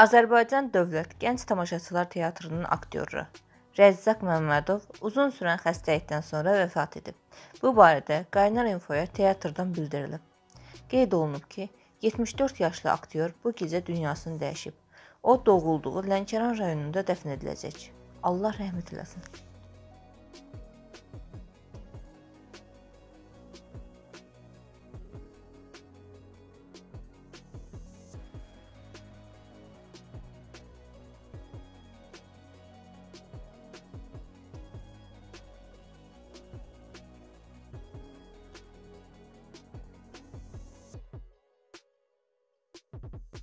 Azərbaycan Dövlət Gənc Tamaşaçılar Teatrının aktyoru Rəzzaq Məmmədov uzun sürən xəstəlikdən sonra vəfat edib. Bu barədə Qaynar infoya teatrdan bildirilib. Qeyd olunub ki, 74 yaşlı aktyor bu gecə dünyasını dəyişib. O doğulduğu Lənkəran rayonunda dəfn ediləcək. Allah rəhmət eləsin. you